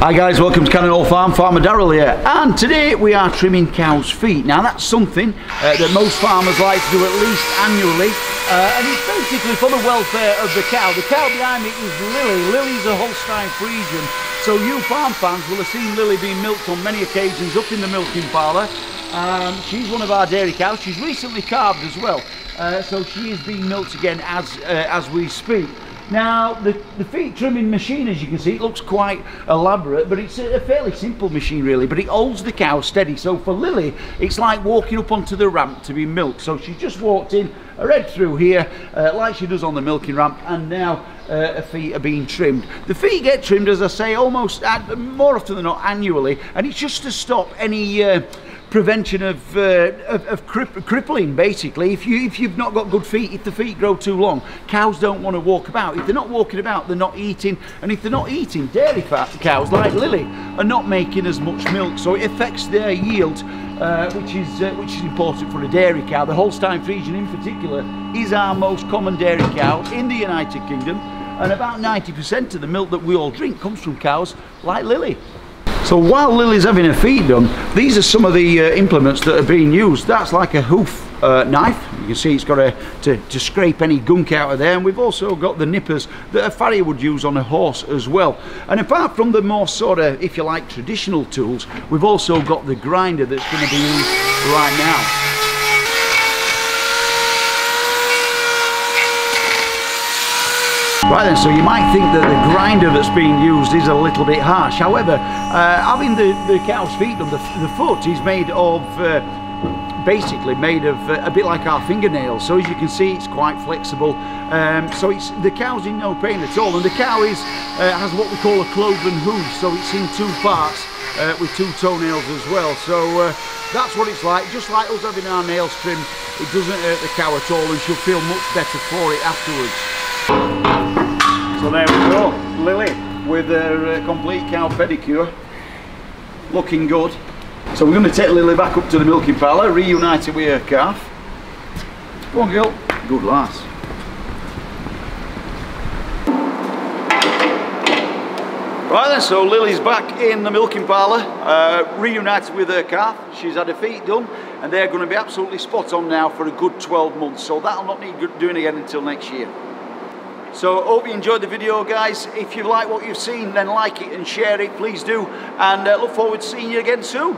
Hi guys, welcome to Cannon Farm, Farmer Darrell here and today we are trimming cows' feet. Now that's something uh, that most farmers like to do at least annually uh, and it's basically for the welfare of the cow. The cow behind me is Lily. Lily's a Holstein Friesian so you farm fans will have seen Lily being milked on many occasions up in the milking parlour. Um, she's one of our dairy cows. She's recently calved as well uh, so she is being milked again as, uh, as we speak. Now, the, the feet trimming machine, as you can see, it looks quite elaborate, but it's a, a, fairly simple machine, really. But it holds the cow steady. So for Lily, it's like walking up onto the ramp to be milked. So she just walked in, her head through here, uh, like she does on the milking ramp, and now uh, her feet are being trimmed. The feet get trimmed, as I say, almost uh, more often than not annually, and it's just to stop any uh, prevention of, uh, of, of crippling basically. If you if you've not got good feet if the feet grow too long cows don't want to walk about. If they're not walking about they're not eating. And if they're not eating dairy fat cows like Lily are not making as much milk. So it affects their yield uh, which is uh, which is important for a dairy cow. The Holstein Friesian in particular is our most common dairy cow in the United Kingdom. And about 90% of the milk that we all drink comes from cows like Lily so while Lily's having her feet done, these are some of the uh, implements that are being used. That's like a hoof uh, knife. You can see it's got a, to, to scrape any gunk out of there. And we've also got the nippers that a farrier would use on a horse as well. And apart from the more sort of, if you like, traditional tools, we've also got the grinder that's going to be used right now. Right then, so you might think that the grinder that's being used is a little bit harsh. However, uh, having the, the cow's feet on the, the foot is made of, uh, basically made of uh, a bit like our fingernails. So as you can see, it's quite flexible. Um, so it's the cow's in no pain at all. And the cow is uh, has what we call a cloven hoof. So it's in two parts uh, with two toenails as well. So uh, that's what it's like. Just like us having our nails trimmed, it doesn't hurt the cow at all and she'll feel much better for it afterwards. There we go, Lily with her uh, complete cow pedicure, looking good. So we're going to take Lily back up to the milking parlour, reunite her with her calf. Go on girl, good lass. Right then, so Lily's back in the milking parlour, uh, reunited with her calf. She's had her feet done and they're going to be absolutely spot on now for a good 12 months. So that'll not need doing again until next year. So hope you enjoyed the video guys. If you like what you've seen then like it and share it please do and uh, look forward to seeing you again soon.